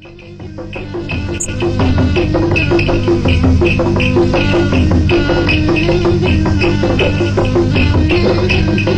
Thank you.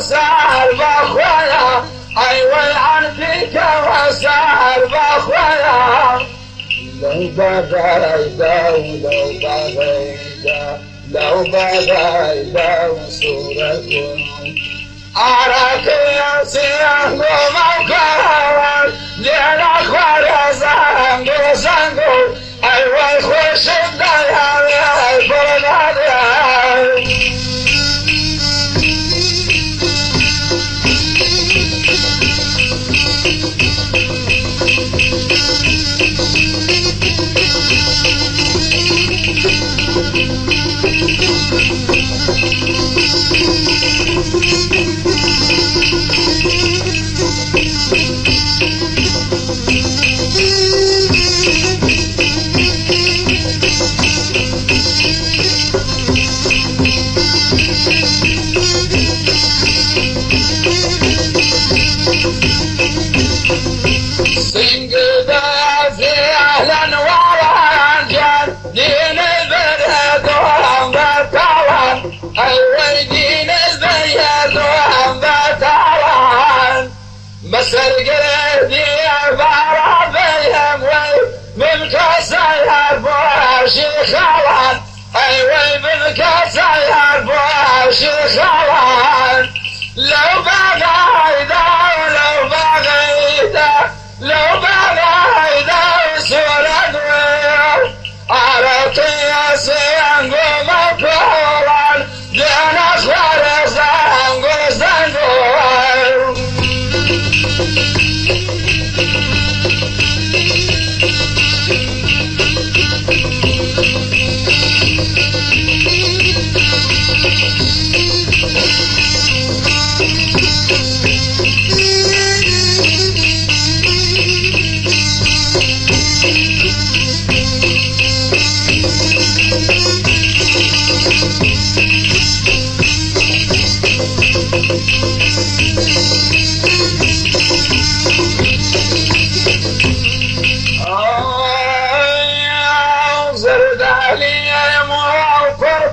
فيك وسال بخويا ايوه عن فيك وسال بخويا لو بغيدا ولو بغيدا لو بغيدا وصورتكم أراك يا سيان أهلا ورانجان دين البرد وانبتاوان أيوة دين البرد وانبتاوان مسر قردي عبارة بيهم وي من كسر بوشي خوان أيوة من كسر بوشي خوان لو بغيدا لو بغيدا لو بغيدا. زرد علي موفر